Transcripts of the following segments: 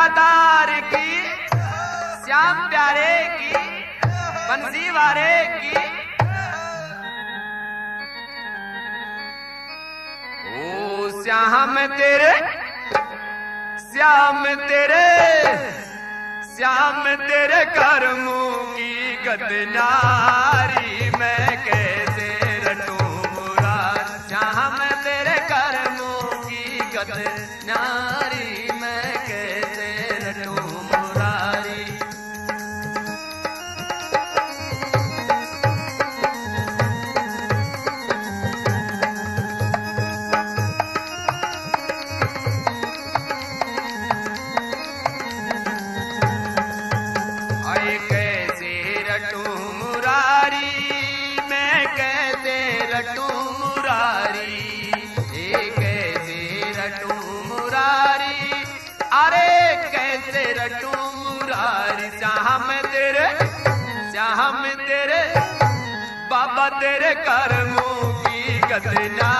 निराधार की, श्याम प्यारे की, बंसी वारे की। ओ श्याम तेरे श्याम तेरे श्याम तेरे कर्मों की गदनारी मैं कह तेरे कर्मों की कसना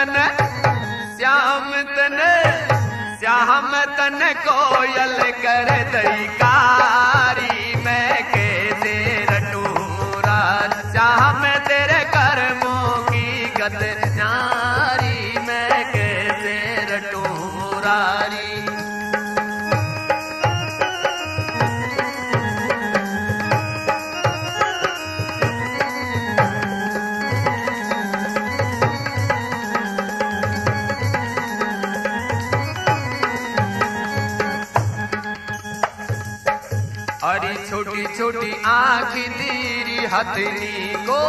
तन श्याम तन श्याम तन कोयल कर दई खिदीरी हथनी को।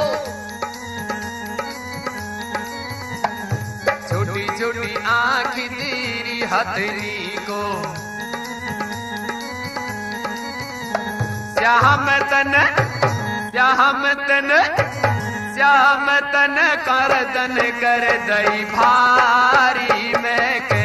छोटी छोटी आँख तेरी हथनी को। श्याम तन श्याम तन श्याम तन कर दन कर दई भारी मैं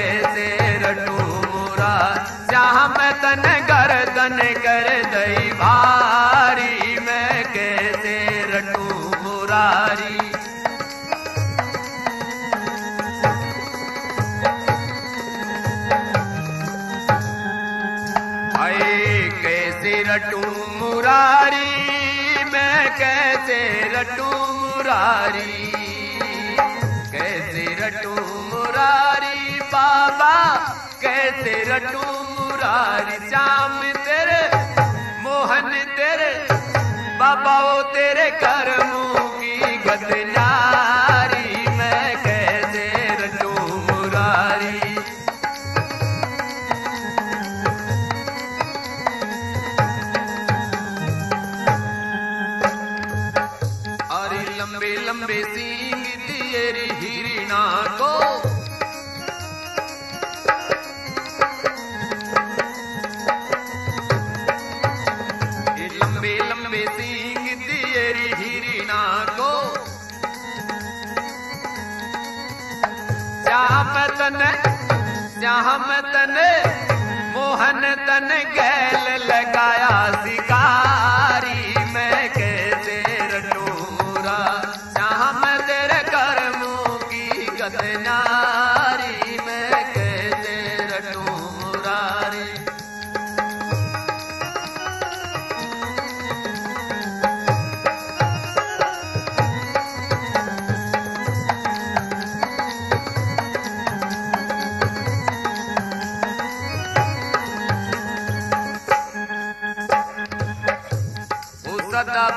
कैसे रटू मुरारी? कैसे रटू मुरारी? बाबा, कैसे रटू मुरारी? जाम तेरे, मोहन तेरे बाबा वो तेरे कर्मों की गति தனக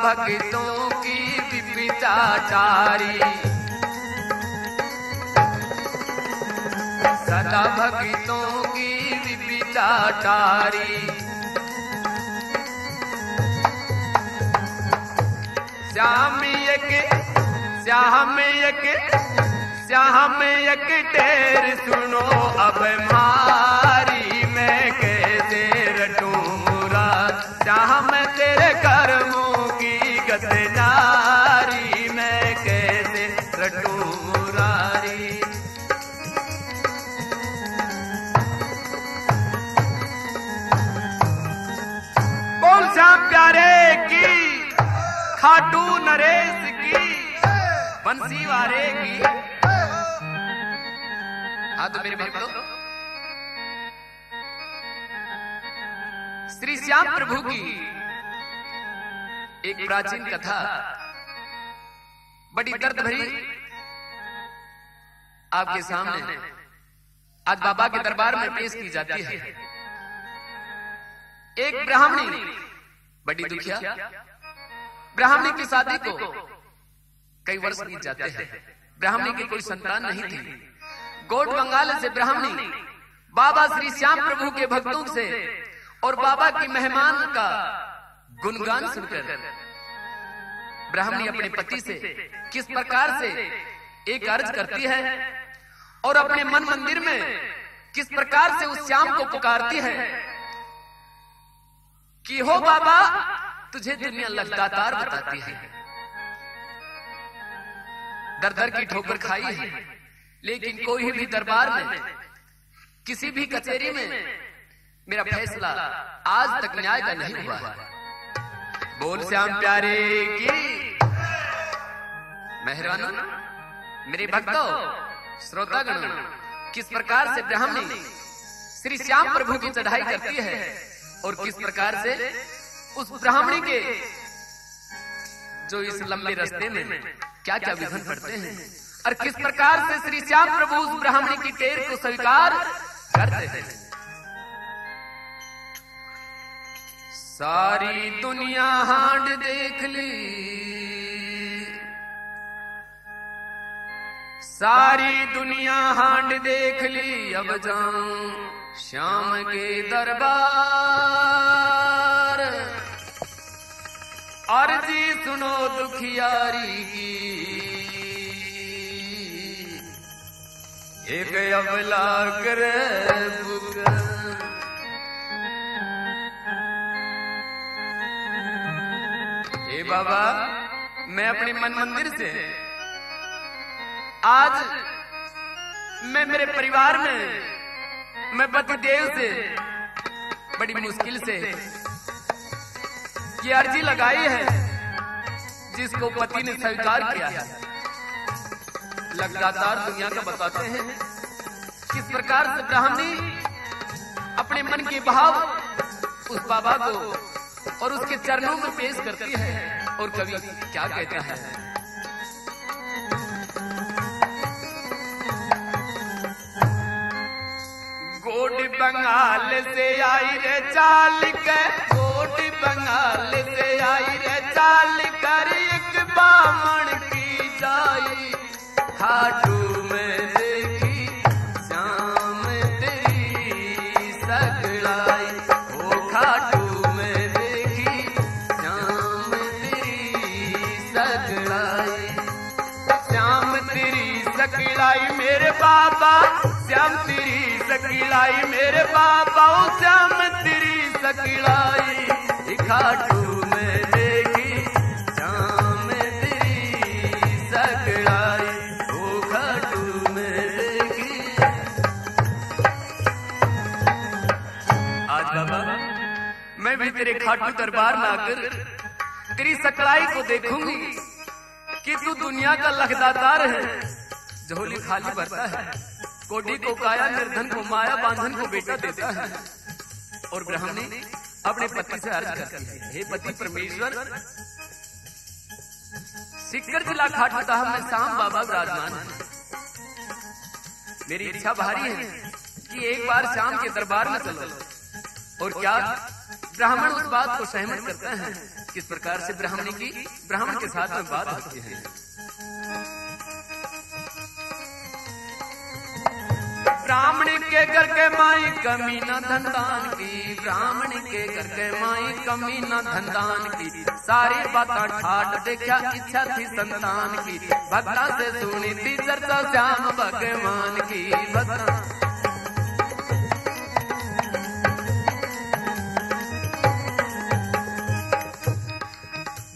भक्तों की विपिचाचारी सदा भक्तों की विपिचाचारी श्याम एक श्याम एक श्याम एक टेर सुनो अब मारी खाटू नरेश की, बंसी वारे की। हाँ तो मेरे भक्तों श्री श्याम प्रभु की एक प्राचीन कथा, बड़ी दर्द भरी आपके सामने आज बाबा के दरबार में पेश की जाती है। एक ब्राह्मणी, बड़ी दुखिया ब्राह्मणी की शादी को कई वर्ष बीत जाते हैं। ब्राह्मणी की कोई संतान नहीं थी। गोट बंगाल से ब्राह्मणी बाबा श्री श्याम प्रभु के भक्तों से और बाबा की मेहमान का गुणगान सुनकर ब्राह्मणी अपने पति से किस प्रकार से एक अर्ज़ करती है और अपने मन मंदिर में किस प्रकार से उस श्याम को पुकारती है कि हो बाबा तुझे दुनिया लगातार बताती है। दर दर की ठोकर खाई है। लेकिन कोई भी दरबार में, किसी भी कचेरी में, मेरा फैसला आज तक न्याय का नहीं हुआ। है बोल श्याम प्यारे की, मेहरबान, मेरे भक्तों, श्रोतागण, किस प्रकार से ब्राह्मणी श्री श्याम प्रभु की चढ़ाई करती है और किस प्रकार से उस ब्राह्मणी के जो इस लंबे रास्ते में क्या क्या विघन पड़ते हैं और किस प्रकार से श्री श्याम प्रभु उस ब्राह्मणी की टेर को स्वीकार करते हैं। सारी दुनिया हांड देख ली। सारी दुनिया हांड देख ली। अब जाऊँ श्याम के दरबार। अर्जी सुनो दुखियारी की। एक अबला करे बाबा, मैं अपने मन मंदिर से आज मैं मेरे परिवार में, मैं पतिदेव से, बड़ी मुश्किल से ये अर्जी लगाई है, जिसको पति ने स्वीकार किया है। लगातार दुनिया का बताते हैं किस प्रकार से ब्राह्मणी अपने मन के भाव उस बाबा को और उसके चरणों में पेश करती है और कवि क्या कहता है? गोड बंगाल से आई रे चाल के बंगाल से आई रे, चाल कर एक बामण की जाई। खाटू में देखी, श्याम तेरी सगड़ाई ओ खाटू में देखी, श्याम सगड़ाई श्याम तेरी मेरे बाबा, श्याम तेरी सकिलाई मेरे बाबा श्याम तेरी श्याम तेरी खाटू दरबार में आकर तेरी सकलाई को देखूँगी कि तू दुनिया का लखदातार है झोली खाली भरता है, कोडी को काया, निर्धन को माया, बांधन को बेटा देता है। और ब्राह्मणी अपने पति से अर्ज़ करती है। हे पति परमेश्वर सिक्कर जिला खाटू साहब में शाम बाबा विराजमान मेरी इच्छा भारी है कि एक बार शाम के दरबार में चलो। और क्या ब्राह्मण उस बात को सहमत करते हैं? किस प्रकार से ब्राह्मणी की ब्राह्मण के साथ में बात होती है? ब्राह्मण के घर के माई कमी न धनदान की, ब्राह्मण के घर के माई कमी न धनदान की। सारी बात ठाट देखा इच्छा थी संतान की। भक्ता से सुनी थी चर्चा श्याम भगवान की। भक्ता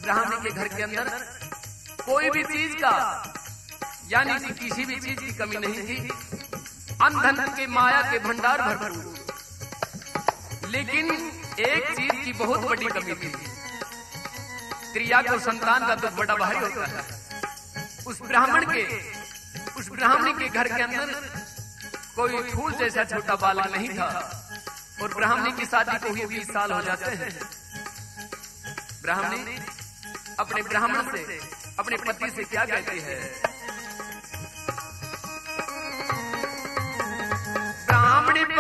ब्राह्मण के घर के अंदर कोई भी चीज़ का, यानी कि किसी भी चीज़ की कमी नहीं थी। अनधन के माया के भंडार भरपूर लेकिन एक चीज़ की बहुत बड़ी कमी थी। क्रिया को संतान का दुख बड़ा भारी होता है। उस ब्राह्मण के, उस ब्राह्मण के घर के अंदर कोई फूल जैसा छोटा बालक नहीं था। और ब्राह्मणी की शादी को ही बीस साल हो जाते हैं। ब्राह्मणी अपने ब्राह्मण से, अपने पति से क्या कहती है?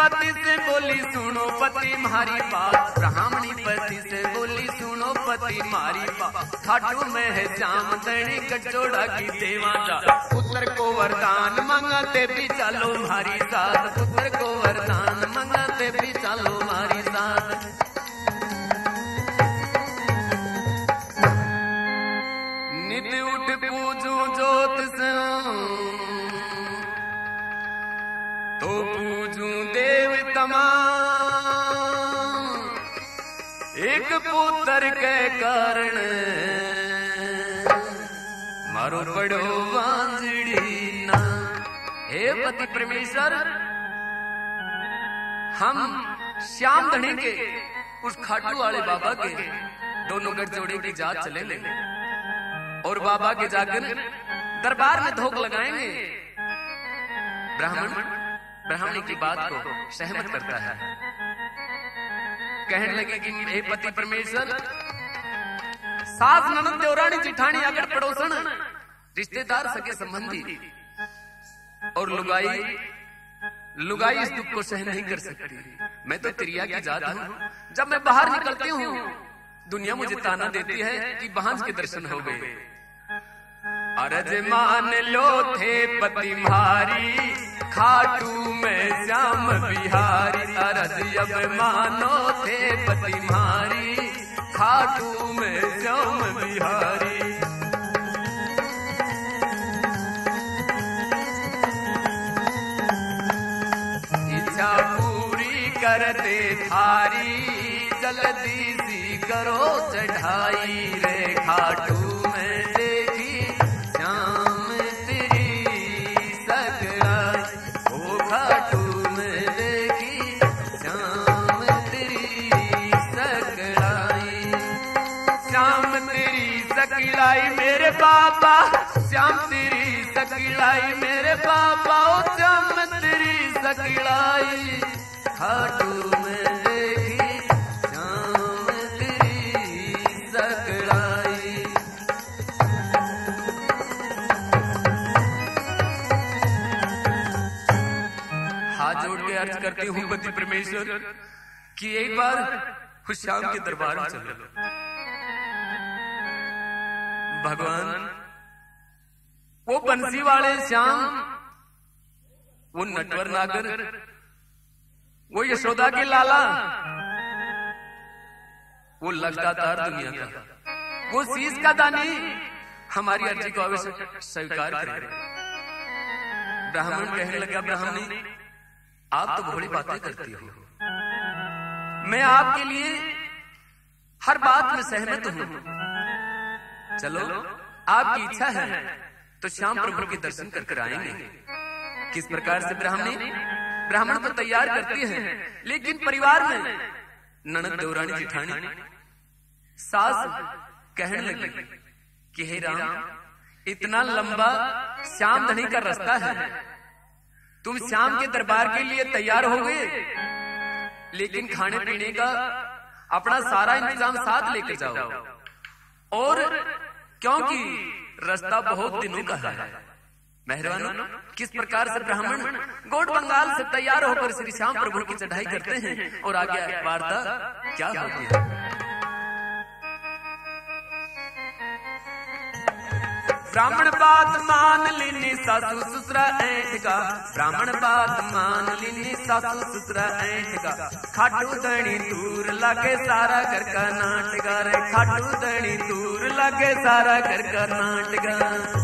पति से बोली सुनो पति मारी बात ब्राह्मणी पति से बोली सुनो पति मारी बात खाटू में है श्याम दणी कचोड़ा की देवा जा। पुत्र को वरदान मंगते भी चलो मारी साथ। पुत्र को वरदान मंगते भी चलो मारी साथ। नित उठ पूजू जोत से। तो पूजू देव तमाम। एक पुत्र के कारण। मारो बड़ो वांजड़ी ना। हे पति परमेश्वर, हम श्याम धनी के, उस खाटू वाले बाबा के, दोनों गठजोड़े की जात चले ले और बाबा के जाकर दरबार में धोख लगाएँगे। ब्राह्मण ब्राह्मणी की बात को सहमत करता है। कहने लगे कि हे पति परमेश्वर, सास ननद देवरानी जिठानी आकर पड़ोसन, रिश्तेदार सके संबंधी, और लुगाई लुगाई इस दुख को सहन नहीं कर सकती। मैं तो त्रिया की जात हूँ। जब मैं बाहर निकलती हूँ, दुनिया मुझे ताना देती है कि बहांस के दर्शन हो गए। अरज मान लो थे पति मारी खाटू में श्याम बिहारी। अरज अब मानो थे पति मारी खाटू में श्याम बिहारी। इच्छा पूरी कर दे थारी, जल्दी सी करो चढ़ाई रे खाटू। सकलाई मेरे बाबा श्याम तेरी सकलाई मेरे बाबा ओ श्याम तेरी सकलाई खाटू में देखी, श्याम तेरी सकलाई हाथ जोड़ के अर्ज़ करती हूँ, पति परमेश्वर, कि एक बार उस श्याम के दरबार में चलो। भगवान, वो बंसी वाले श्याम, वो नटवर नागर, वो यशोदा के लाला, वो लगातार दुनिया का, वो शीश का दानी, हमारी अर्जी को अवश्य स्वीकार करे। ब्राह्मण कहने लगा, ब्राह्मणी, आप तो भोली बातें करती हो। मैं आपके लिए हर बात में सहमत हूँ। चलो आपकी इच्छा है। तो श्याम प्रभु के दर्शन कर कर आएँगे किस प्रकार से ब्राह्मणी? ब्राह्मण को तैयार करती है लेकिन परिवार में ननद देवरानी जिठानी सास कहने लगी कि हे राम इतना लंबा श्याम धनी का रास्ता है। तुम श्याम के दरबार के लिए तैयार हो गए लेकिन खाने पीने का अपना सारा इंतज़ाम साथ लेकर जाओ। और क्योंकि रास्ता बहुत दिनों का है। मेहरबान किस प्रकार से ब्राह्मण गोट बंगाल से तैयार होकर श्री श्याम प्रभु की चढ़ाई करते हैं और आगे वार्ता क्या होती है? ब्राह्मण बात मान लिनी सासू ससुरा ऐठगा ब्राह्मण बात मान लीनी सासू ससुरा ऐठगा खाटू दणी दूर लागे सारा घर का नाटगा रे खाटू दणी दूर लागे सारा घर का नाटगा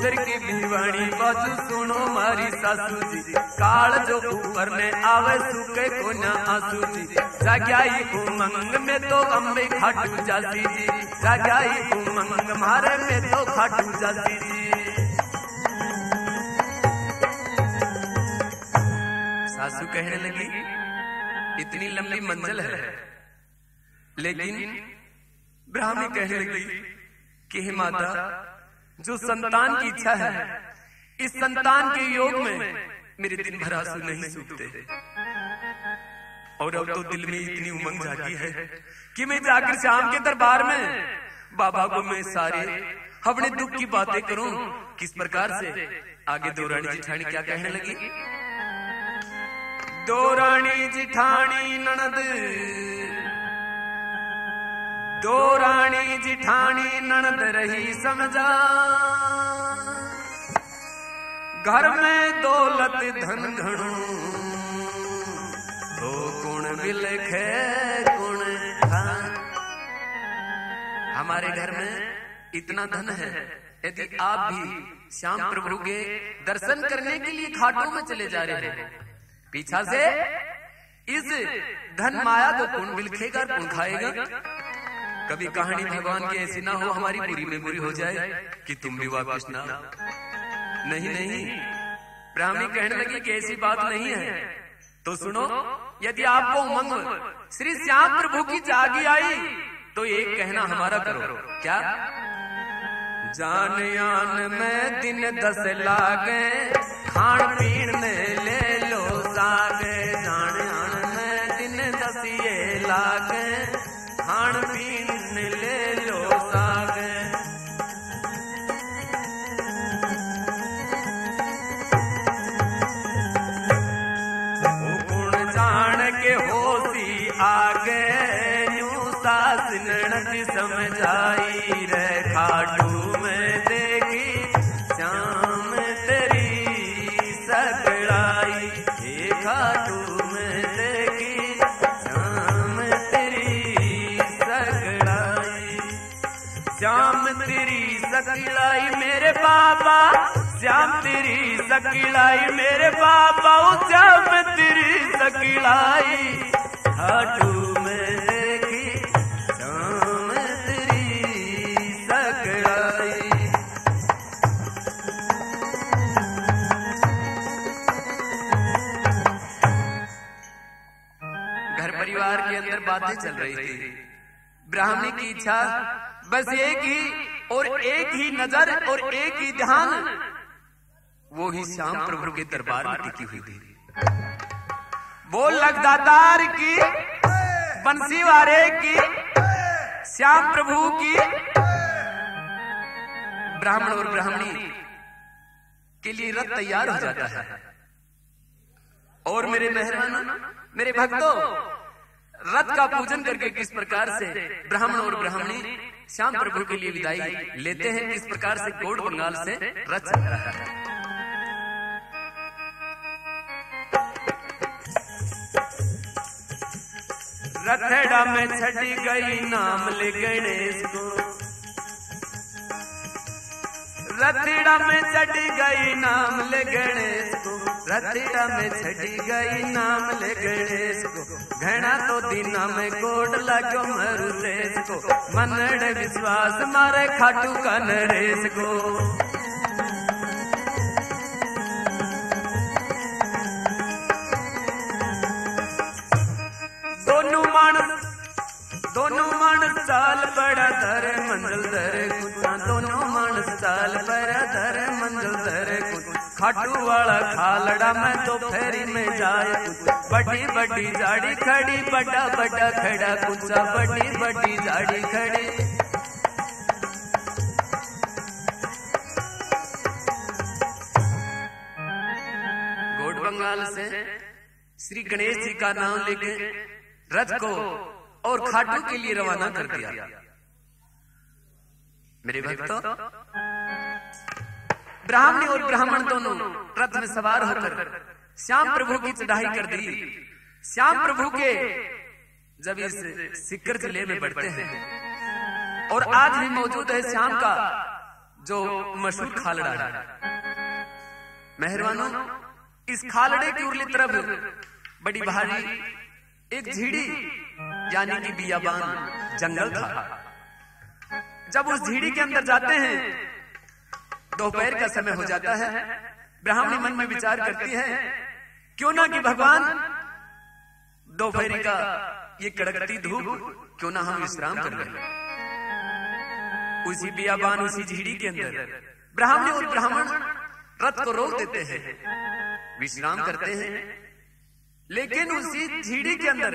उत्तर की बिलवाणी बाजू सुनो मारी सासू जी। काल जो ऊपर ने आवे सुके को न आँसू जी। जाग्याई उमंग में तो अम्बे खाटू जाती जी। जाग्याई उमंग मारे में तो खाटू जाती जी। सासू कहने लगी, इतनी लंबी मंजिल है। लेकिन ब्राह्मी कहने लगी कि, हे माता जो संतान की इच्छा है, इस संतान के योग में मेरे दिन भर आँसू नहीं सूखते। और अब तो दिल में इतनी उमंग जागी है कि मैं जाकर शाम के दरबार में, बाबा को मैं सारे अपने दुख की बातें करूँ, किस प्रकार से? आगे दो रानी जिठानी क्या कहने लगी? दो रानी जिठानी ननद दो जिठानी ननद रही समझा। घर में दौलत धन घणो तो गुण बिलखे गुण हमारे घर में इतना धन है, यदि आप भी श्याम प्रभु के दर्शन करने के लिए घाटों में चले जा रहे हैं। पीछा से इस धन माया को कौन बिलखेगा कौन खाएगा? कभी कहानी भगवान की ऐसी ना हो, हमारी पूरी मेमोरी हो जाए कि तुम भी वापस ना नहीं नहीं। ब्राह्मणी कहने लगी कि ऐसी बात नहीं है। तो सुनो, यदि आपको उमंग श्री श्याम प्रभु की जागी आई तो एक कहना हमारा करो। क्या? जान आन में दिन दस लागे खान पीन में श्याम तेरी सकिलाई, मेरे बाबा श्याम तेरी सकिलाई। खाटू में घर परिवार के अंदर बातें चल रही थी। ब्राह्मणी की इच्छा बस एक ही और एक ही नज़र और एक ही ध्यान। वो ही श्याम प्रभु के दरबार में टिकी हुई थी। वो लगदातार की बंसी वारे की श्याम प्रभु की ब्राह्मण और ब्राह्मणी के लिए रथ तैयार हो जाता है। और मेरे मेहमान मेरे भक्तों रथ का पूजन करके किस प्रकार से ब्राह्मण और ब्राह्मणी श्याम प्रभु के लिए विदाई लेते हैं किस प्रकार से गोड बंगाल से रथ चल रहा है। रथड़ा में छटी गई नाम ले गणेश को। रथड़ा में चढ़ी गई नाम ले गणेश को। रथड़ा में छटी गई नाम ले गणेश को। घना तो दीना में कोट लगो मरु देश को। मनड़ विश्वास मारे खाटू का नरेश को। मानस साल बड़ा धरे मंडल धरे, कुत्ता दोनों मानस साल बड़ा धरे मंडल धरे, कुत्ता। खाटू वाला खालड़ा में तो फेरी में जाए बड़ी बड़ी जाड़ी खड़ी, बड़ा बड़ा खड़ा कुचा बड़ी बड़ी जाड़ी खड़ी। गोड बंगाल से श्री गणेश जी का नाम लेके रथ को और खाटू के लिए रवाना कर दिया। मेरे भक्तों ब्राह्मणी और ब्राह्मण दोनों रथ में सवार होकर श्याम प्रभु की चढ़ाई कर दी। श्याम प्रभु के जब इस सिक्कर ज़िले में बढ़ते हैं और आज भी मौजूद है श्याम का जो मशहूर खालड़ा है मेहरबानों इस खालड़े की उरली तरफ़ बड़ी भारी एक झीड़ी। यानी कि बियाबान, जंगल था। जब उस झीड़ी के अंदर जाते हैं, दोपहर का समय हो जाता है। ब्राह्मणी मन में विचार करती है, क्यों ना कि भगवान, दोपहर का ये कड़कती धूप, क्यों ना हम विश्राम कर लें। उसी बियाबान, उसी झीड़ी के अंदर, ब्राह्मणी और ब्राह्मण रथ को रोक देते हैं, विश्राम करते हैं। लेकिन उसी झीड़ी के अंदर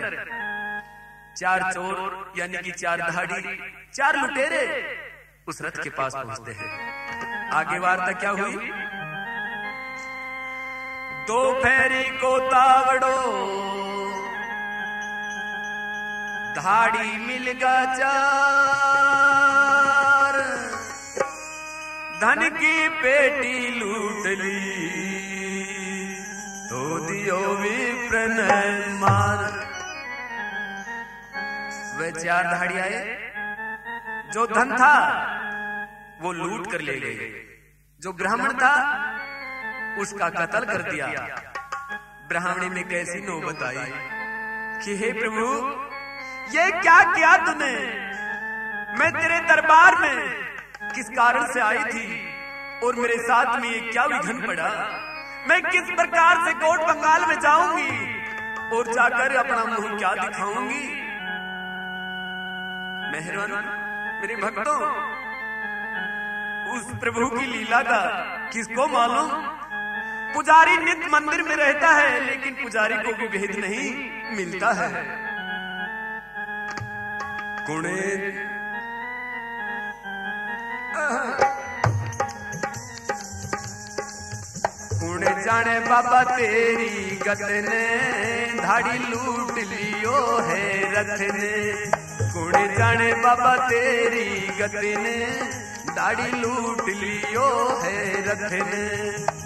चार चोर, यानी कि चार धाड़ी, चार लुटेरे उस रथ के पास पहुँचते हैं। आगे वार्ता क्या हुई? दो फेरी को तावड़ो धाड़ी मिल गा चार, धन की पेटी लूट ली तो दियो विप्र ने मार। वे चार धाड़ी आए जो धन था, वो लूट कर ले गए। जो ब्राह्मण था, उसका कत्ल कर दिया। ब्राह्मणी में कैसी नौबत आई? कि हे प्रभु, ये क्या किया तूने? मैं तेरे दरबार में किस कारण से आई थी? और मेरे साथ में ये क्या विघन पड़ा? मैं किस प्रकार से कोट बंगाल में जाऊँगी? और जाकर अपना मुँह क्या दिखाऊँगी? मेहरबान। मेरे भक्तों, उस प्रभु की लीला का किसको मालूम? पुजारी नित्य मंदिर में रहता है, लेकिन पुजारी को भी भेद नहीं मिलता है। कुणे कुणे जाने बाबा तेरी गत ने धाड़ी लूट लियो है रथ ने कुणे जाने बाबा तेरी गति ने दाढ़ी लूट लियो है रथ ने।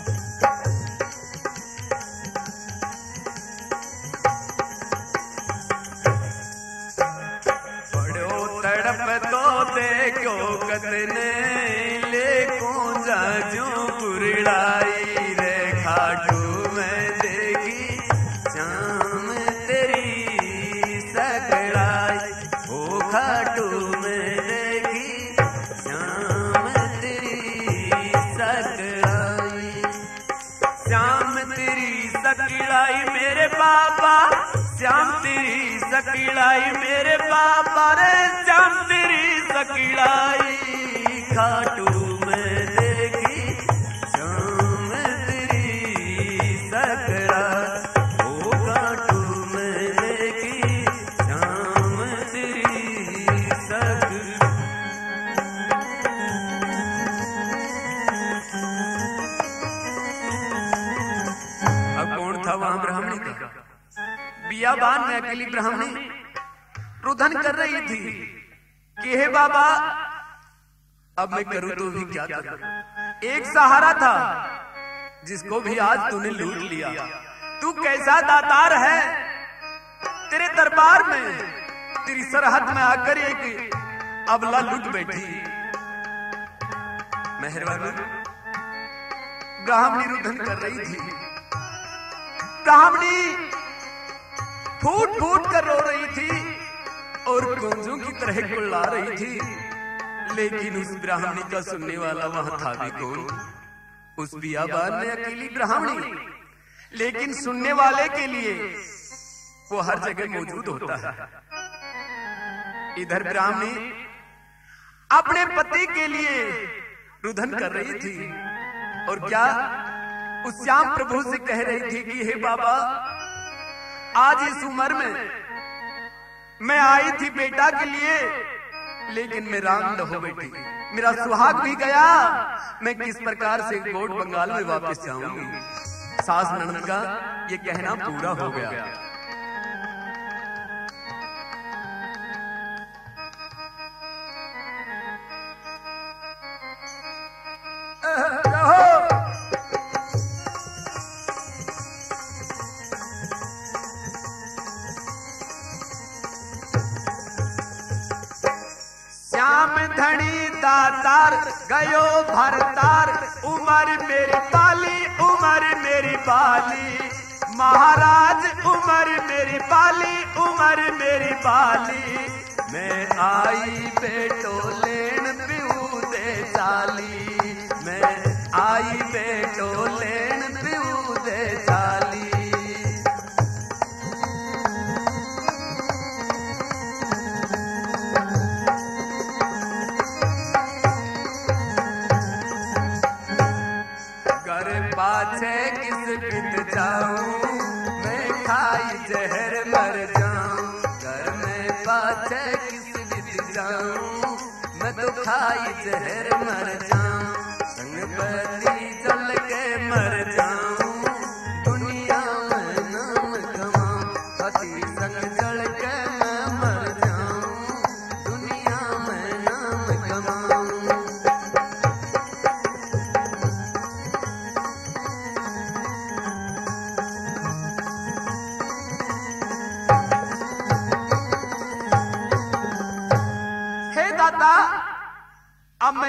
तेरी सकड़ाई मेरे बाबा रे श्याम तेरी बियाबान में अकेली ब्राह्मणी रुदन कर रही थी। कि हे बाबा, अब मैं करूँ तो भी क्या करूँ? एक सहारा था, जिसको भी आज तूने लूट लिया। तू कैसा दातार है? तेरे दरबार में, तेरी सरहद में आकर एक अबला लुट बैठी। मेहरबानी। ब्राह्मणी रुदन कर रही थी। ब्राह्मणी फूट फूट कर रो रही थी और कुंजों की तरह कुल्ला रही थी। लेकिन उस ब्राह्मणी का सुनने वाला वहाँ था भी कौन? उस बियाबान में अकेली ब्राह्मणी। लेकिन सुनने वाले के लिए वो हर जगह मौजूद होता है। इधर ब्राह्मणी अपने पति के लिए रुदन कर रही थी और क्या उस श्याम प्रभु से कह रही थी कि, हे बाबा आज इस उम्र में मैं आई थी बेटा के लिए, लेकिन मैं राम न हो बेटी मेरा सुहाग भी गया। मैं किस प्रकार से गोट बंगाल में वापस जाऊँगी? सास ननद का ये कहना पूरा हो गया। पाली। महाराज, उमर मेरी पाली, उमर मेरी पाली। मैं आई बेटो लेन पीऊ दे चाली। मैं आई बेटो लेन पीऊ दे चाली। जहर मर जाऊँ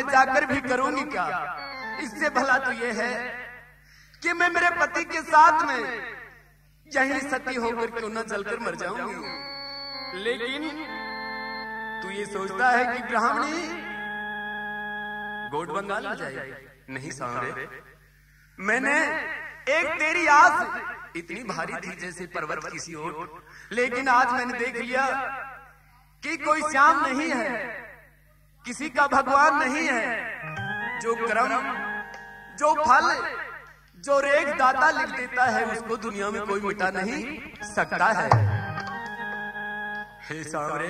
मैं जाकर भी करूँगी क्या? इससे भला तो ये है कि मैं मेरे पति के साथ में यही सती होकर क्यों न जलकर मर जाऊँगी? लेकिन तू ये सोचता है कि ब्राह्मणी गोड बंगाल में जाएगी। नहीं सांवरे मैंने एक तेरी आस इतनी भारी थी जैसे पर्वत किसी और लेकिन आज मैंने देख लिया कि कोई श्याम नहीं है। किसी का भगवान नहीं है। जो कर्म, जो फल, जो रेख दाता लिख देता है, उसको दुनिया में कोई मिटा नहीं सकता है। हे सावरे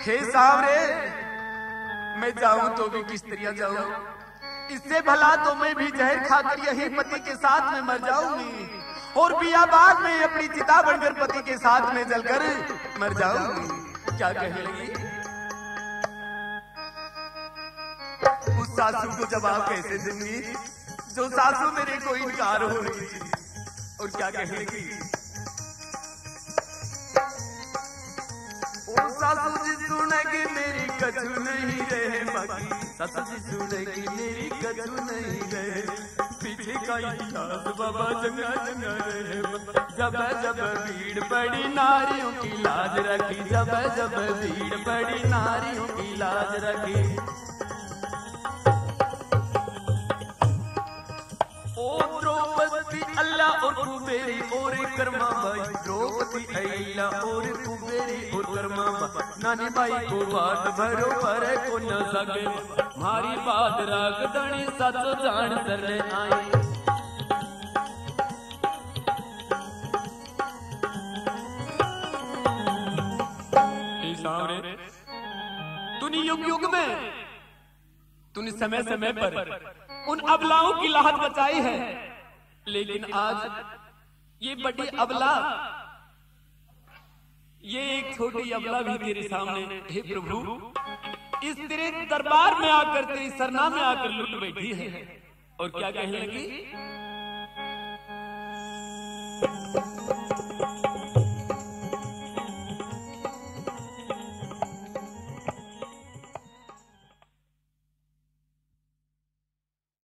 हे सावरे, मैं जाऊँ तो भी किस तरह जाऊँ। इससे भला तो मैं भी जहर खाकर यही पति के साथ में मर जाऊँगी। और बियाबाद में अपनी चिता बनकर पति के साथ में जलकर मर जाऊँगी। क्या कहने लगी? सासू को जवाब कैसे दूँगी? जो सासू मेरे को इनकार हो रही और क्या कहेगी? ओ सासू जी सुनेगी मेरी कछु नहीं रहे, बाकी सासू जी सुनेगी मेरी कछु नहीं रहे। पीछे का इतिहास बाबा जंगा जंगा रहे जब जब भीड़ पड़ी, नारियों की लाज रखी, जब जब भीड़ पड़ी, नारियों की लाज रखी। ओ द्रौपदी, अल्लाह और कुबेरी और कर्मा बाई द्रौपदी अल्लाह और कुबेरी और कर्मा बाई नानी बाई को बात भरो, पर को न सके मारी बात राग जान हे युग युग में, तूने समय समय पर उन अबलाओं की लाहत बचाई है। लेकिन आज ये बड़ी अबला ये एक छोटी अबला भी तेरे सामने हे प्रभु इस तेरे दरबार में आकर तेरी सरना में आकर लुट बैठी है। और क्या कहने लगी?